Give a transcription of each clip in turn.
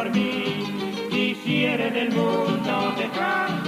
por mí. Quisiera en el mundo dejar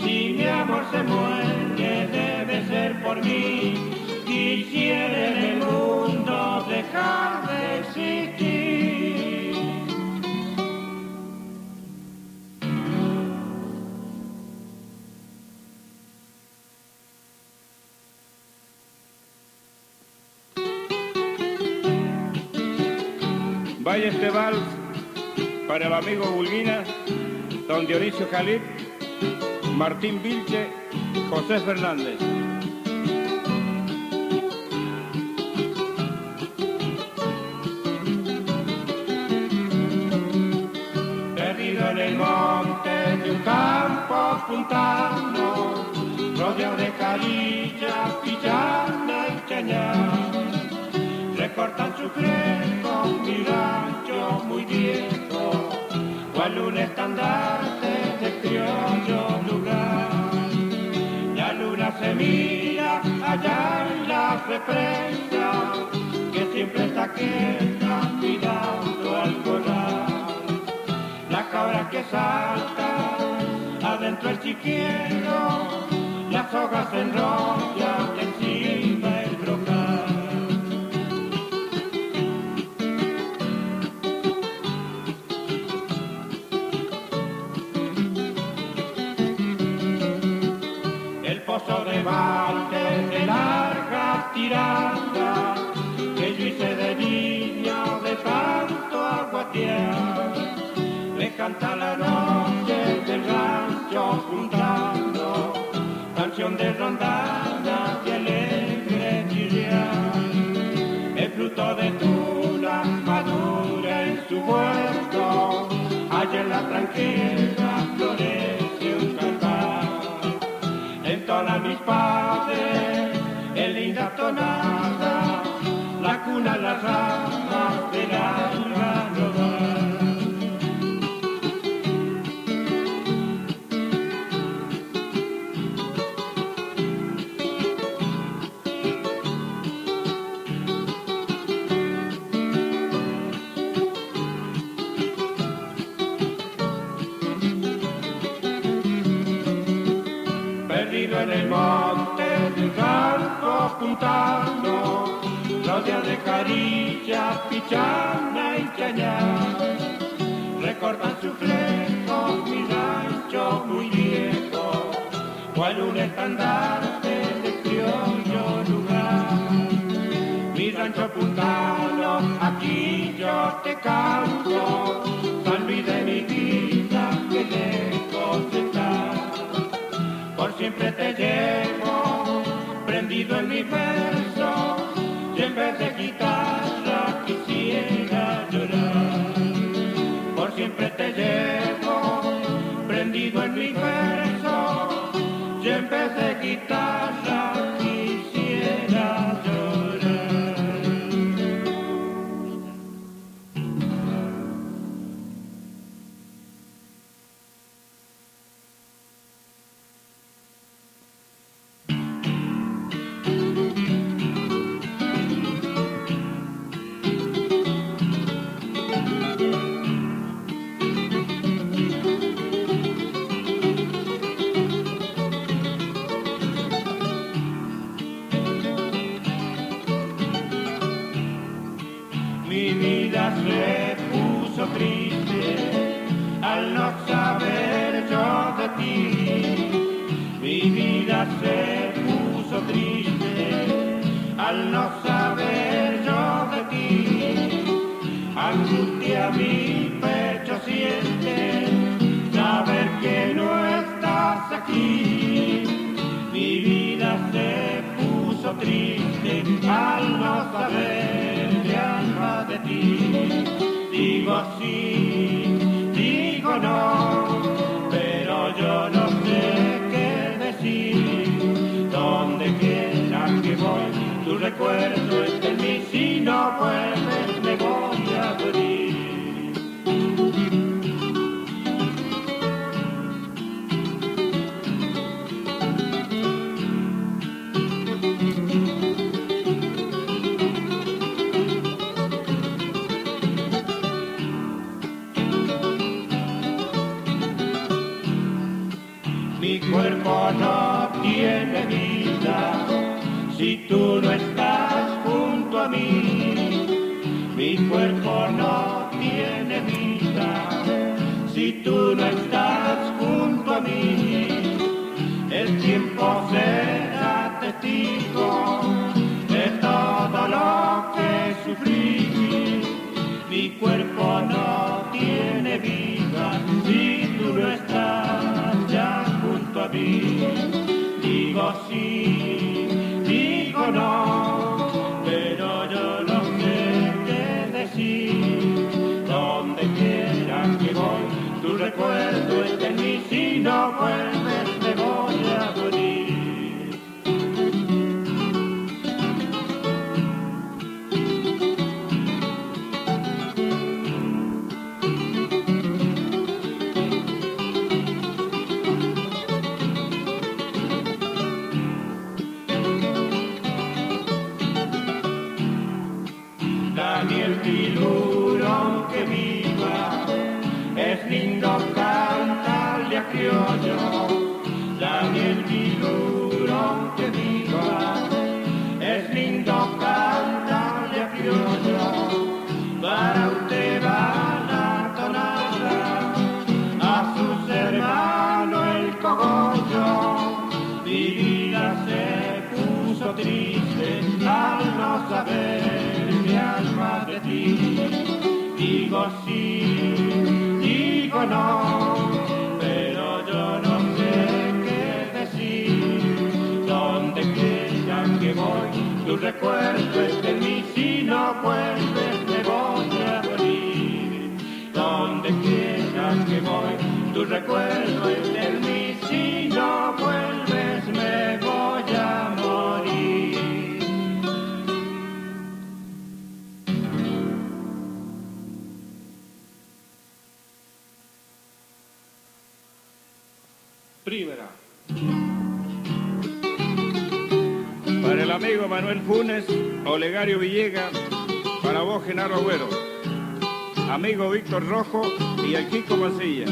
Si mi amor se muere debe ser por mí. Quisiera en el mundo dejar de existir. Vaya este vals para el amigo Bulguina, don Dionisio Jalip, Martín Vilche, José Fernández. Perdido en el monte de un campo puntano, rodeado de calillas, pillana y cañar. Recortan su fresco mi rancho muy viejo, cual un estandarte de criollo lugar. La luna se mira allá en la represa, que siempre está quieta mirando al corral. La cabra que salta, adentro el chiquero, las hojas se enrollan El pozo de balde de larga tirada, que yo hice de niño de tanto aguatear. Me canta la noche del rancho juntando, canción de rondada y alegre chirriar. El fruto de tuna madura en su huerto, allá en la tranquila mis padres en linda tonada, la cuna las ramas del alma nodal. Pichana y cañar. Recortan sus flecos mi rancho muy viejo, cual un estandarte de criollo lugar. Mi rancho puntano, aquí yo te canto, San de mi vida que lejos está. Por siempre te llevo, prendido en mi verso, vez de guitarra quisiera llorar. Por siempre te llevo, prendido en mi verso, vez de guitarra Angustia mi pecho siente saber que no estás aquí. Mi vida se puso triste al no saber de alma de ti. Digo sí, digo no, pero yo no sé qué decir. Donde quiera que voy, tu recuerdo está en mí. Si no vuelves, Mi cuerpo no tiene vida si tú no estás junto a mí. Mi cuerpo no tiene vida si tú no estás junto a mí. Mí. Si Digo sí, digo no, recuerdo en mí. Si no vuelves, me voy a morir. Donde quiera que voy, tu recuerdo está Para el amigo Manuel Funes, Olegario Villegas, para vos Genaro Agüero, amigo Víctor Rojo y el Kiko Masilla.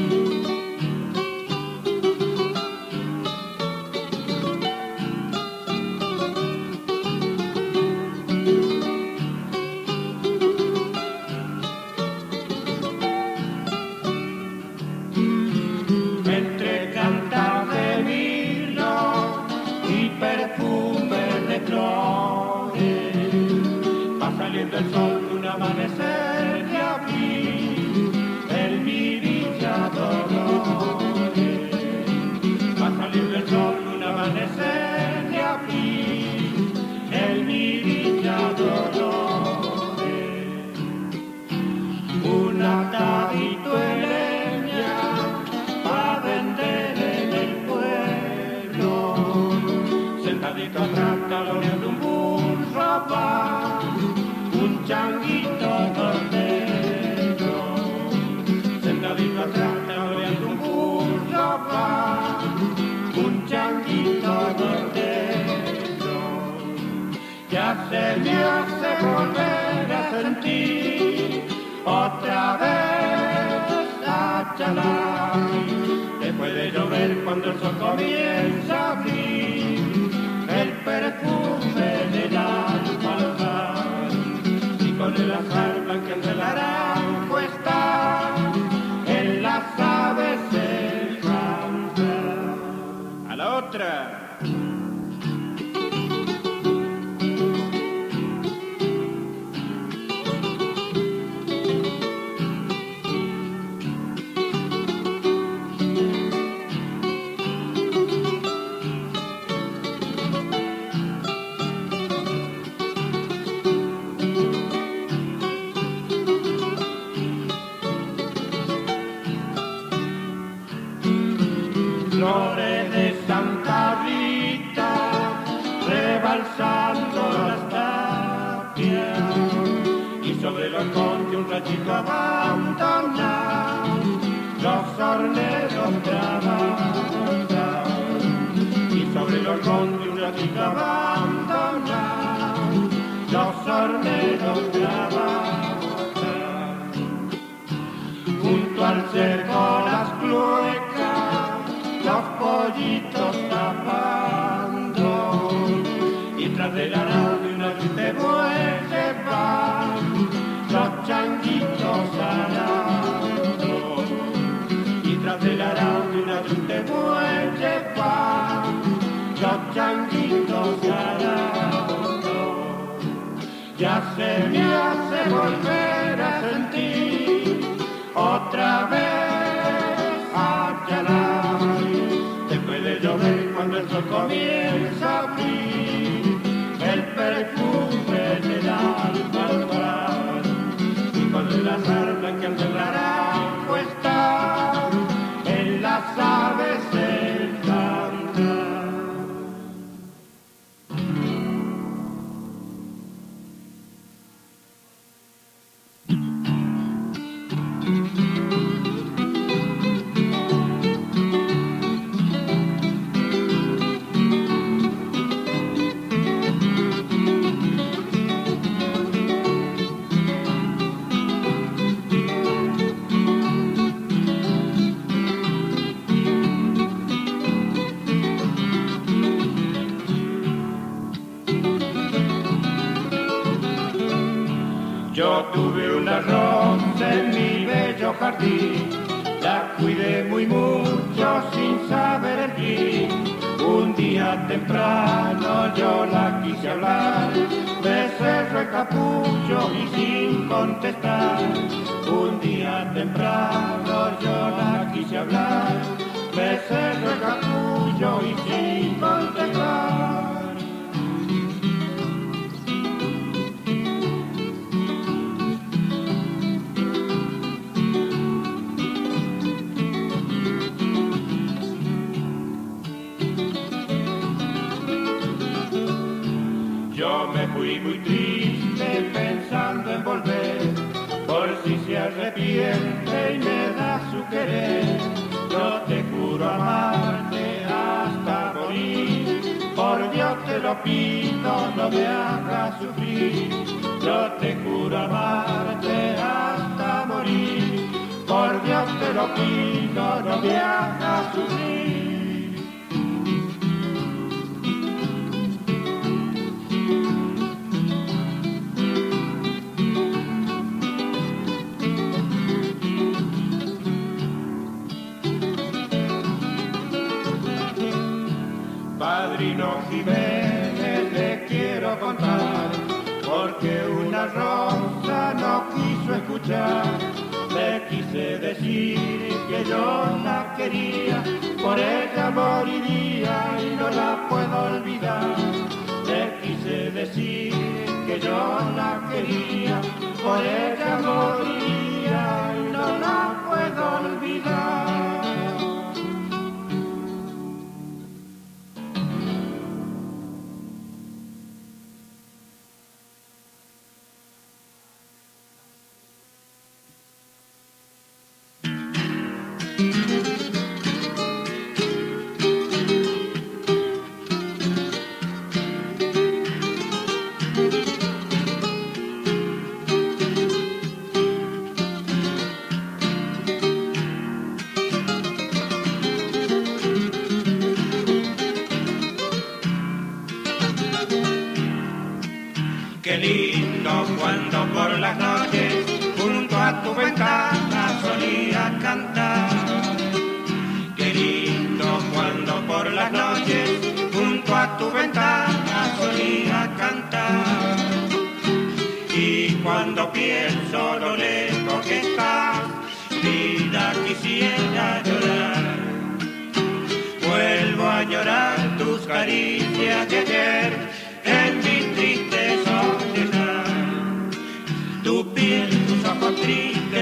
Un changuito cordero, sentadito atrás taloneando un burro va, un changuito cordero, ya se me hace volver a sentir otra vez a chalar. Después de llover cuando el sol comienza a abrir, el perfume y con el azar blanqueando cerco las cluecas, los pollitos tapando, y tras del arado de una triste bueyes van los changuitos y tras del arado de una triste bueyes van los changuitos ya se me hace volver sin saber el fin. Un día temprano yo la quise hablar, me cerró y sin contestar. Un día temprano yo la quise hablar, me cerró el capullo y sin contestar. Por si se arrepiente y me da su querer. Yo te juro amarte hasta morir, por Dios te lo pido, no me hagas sufrir. Yo te juro amarte hasta morir, por Dios te lo pido, no me hagas sufrir. Quería, por moriría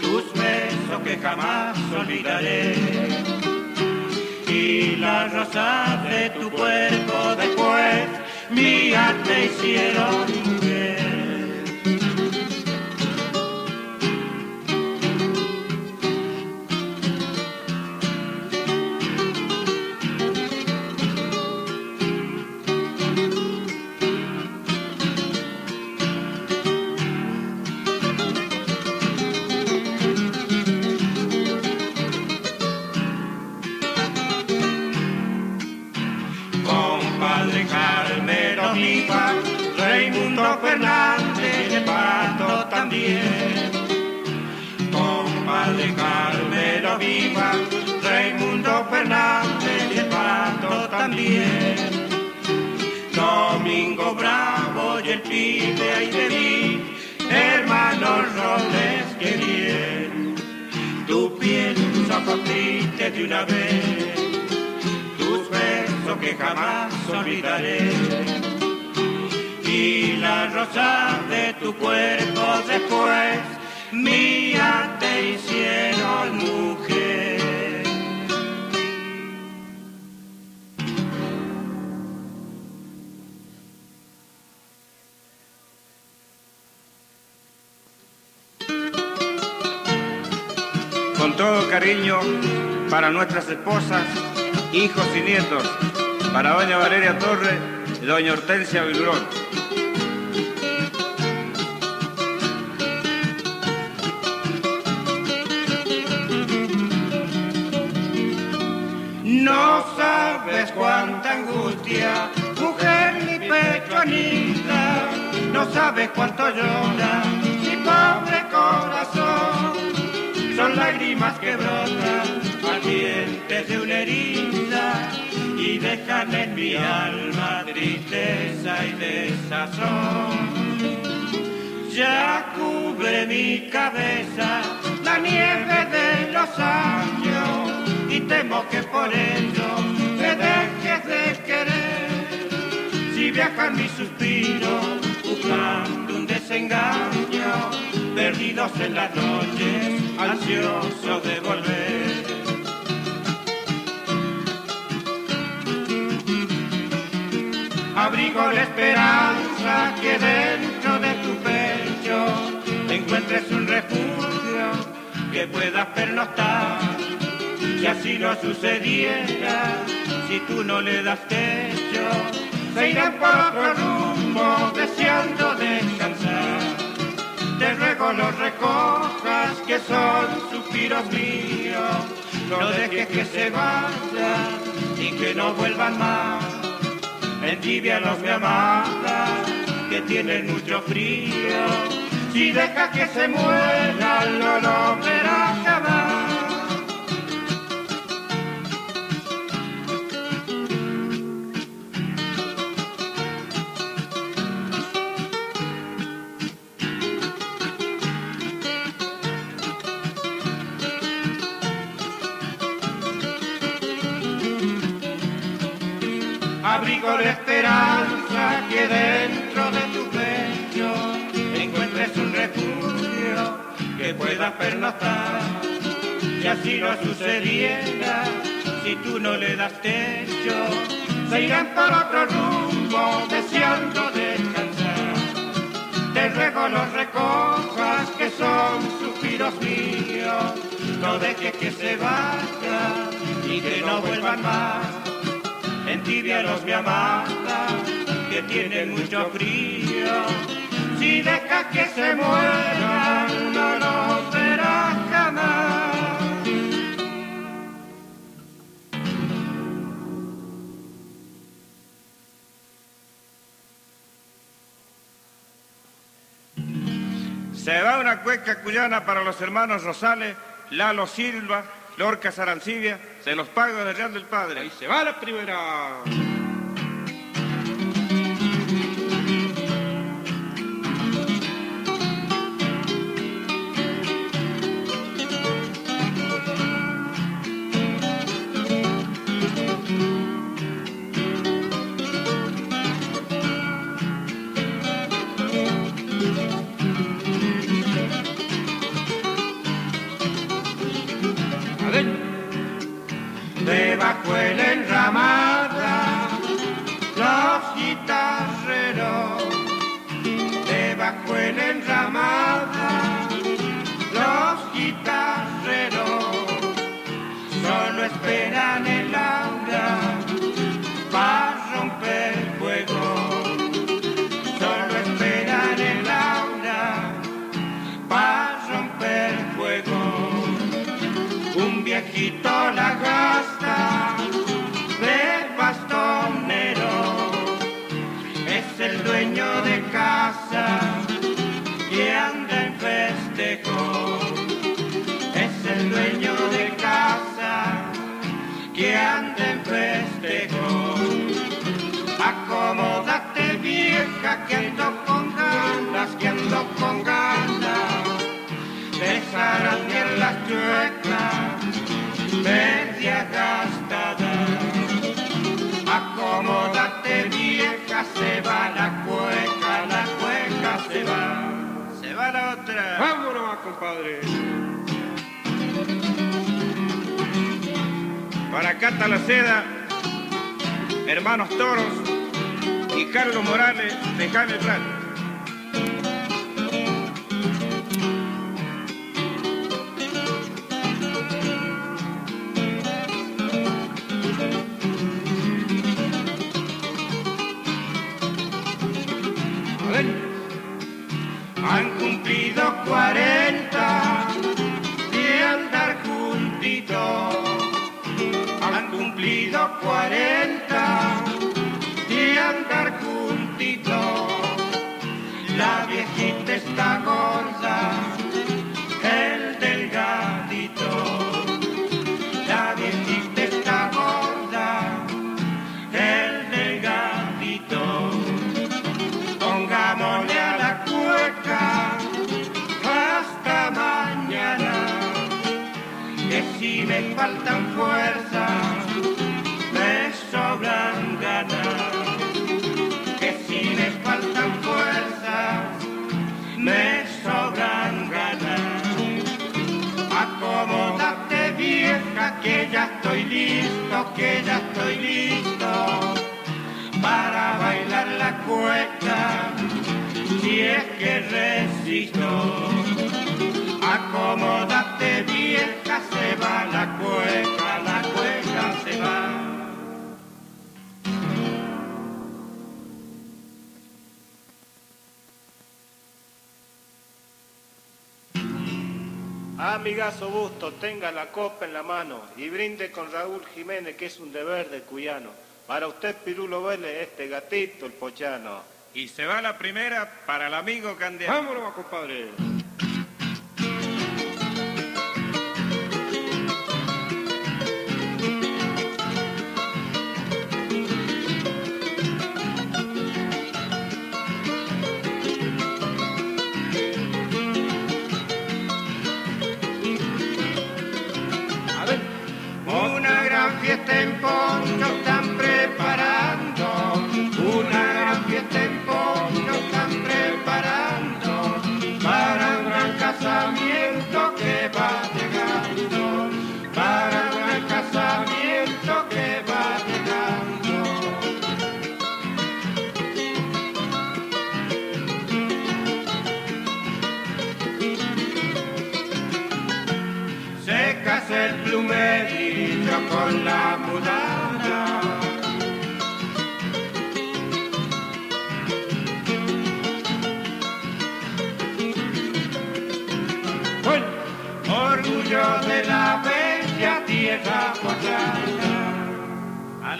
tus besos que jamás olvidaré, y las rosas de tu cuerpo después, mía te hicieron mujer. También. Compadre Carmelo Viva, Raimundo Fernández de Pato también. Domingo Bravo y el pibe ahí de mí, hermanos Robles, que bien. Tu piel, tus tristes de una vez, tus besos que jamás olvidaré y la rosa de tu cuerpo después mía te hicieron mujer. Con todo cariño para nuestras esposas, hijos y nietos, para doña Valeria Torres y doña Hortensia Vilurón. Sabes cuánta angustia, mujer, mi pecho anida. No sabes cuánto llora mi pobre corazón. Son lágrimas que brotan dientes de una herida y dejan en mi alma tristeza y desazón. Ya cubre mi cabeza la nieve de los años y temo que por ello Si viajan mis suspiros buscando un desengaño, perdidos en las noches, ansiosos de volver. abrigo la esperanza que dentro de tu pecho encuentres un refugio que puedas pernoctar. Si así no sucediera, si tú no le das techo, se irán por otro rumbo deseando descansar. Te ruego los recojas que son suspiros míos, no dejes que se vayan y que no vuelvan más en los mi amada, que tienen mucho frío. Si deja que se muera, no lo verás jamás. Abrigo de esperanza que dentro de tu pecho encuentres un refugio que puedas pernoctar. Si así no sucediera, si tú no le das techo, se irán por otro rumbo deseando descansar. Te ruego los recojas que son suspiros míos, no dejes que se vayan y que no vuelvan más entibia los mi amada, que tiene mucho frío. Si dejas que se muera, no lo verás jamás. Se va una cueca cuyana para los hermanos Rosales, Lalo Silva, Lorca Sarancibia, se los pago del Real del Padre. Ahí se va la primera. Que ando con ganas, que ando con ganas de las chuecas, media gastada. Acomódate vieja, se va la cueca, la cueca se va va la otra. Vámonos, compadre. Para Cata la Seda, hermanos Toros y Carlos Morales de Jaime Plata. Faltan fuerzas, me sobran ganas. Que si me faltan fuerzas, me sobran ganas. Acomódate vieja, que ya estoy listo, que ya estoy listo para bailar la cueca, si es que resisto. Va la cueca, la cueca se va. Amigazo Busto, tenga la copa en la mano y brinde con Raúl Jiménez, que es un deber de cuyano. Para usted, Pirulo Vélez, este gatito, el pochano. Y se va la primera para el amigo candidato. Vámonos, compadre.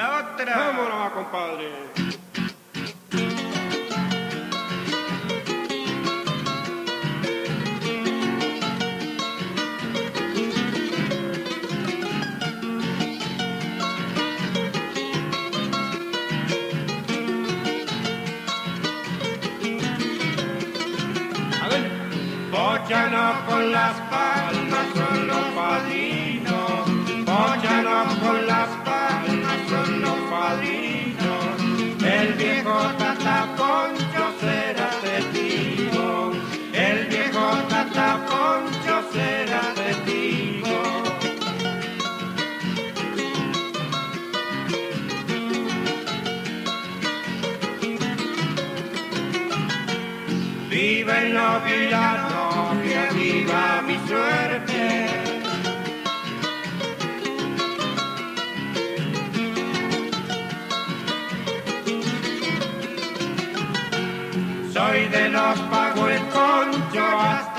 La otra. vámonos, compadre. A ver, con las Soy de los pago el concho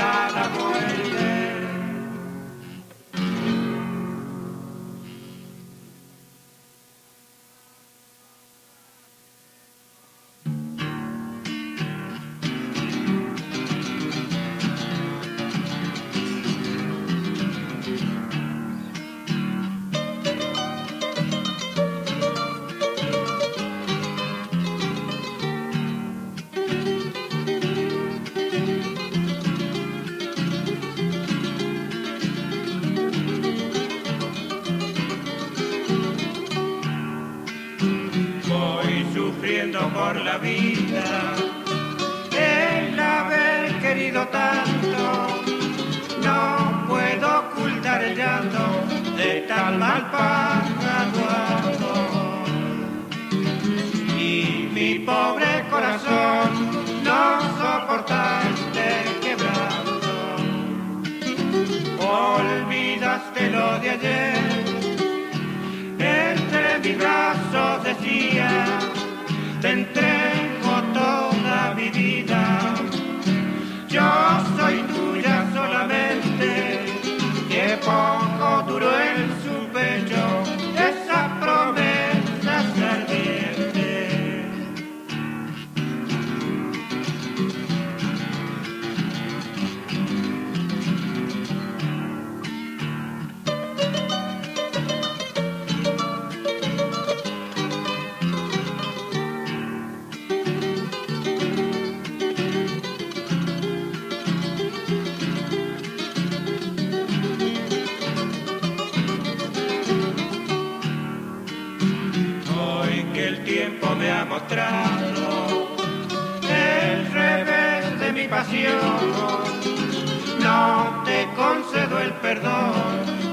perdón,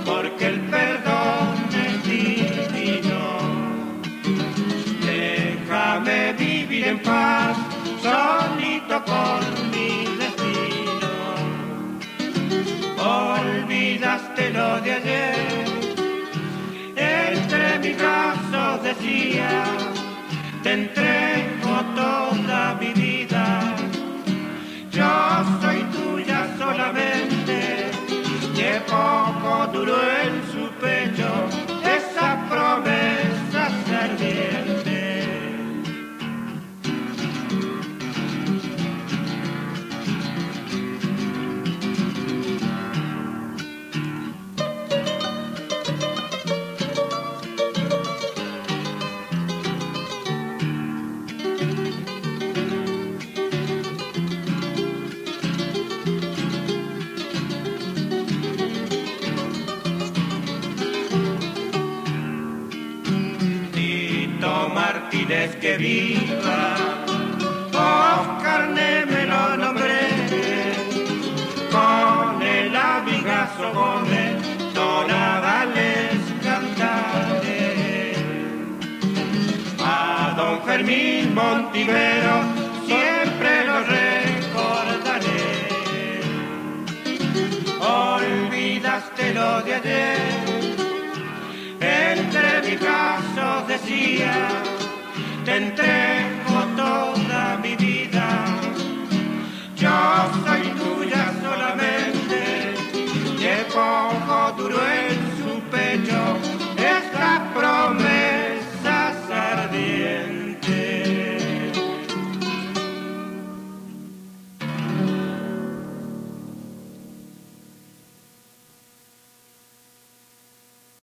porque el perdón es divino. Déjame vivir en paz, solito con mi destino. Olvidaste lo de ayer, entre mis brazos decía, encore, do douloureux. Que viva, Oscar me lo nombré, con el amigazo Gómez, les cantaré. A don Fermín Montivero siempre lo recordaré. Olvidaste lo de ayer entre mis brazos decía, te entrego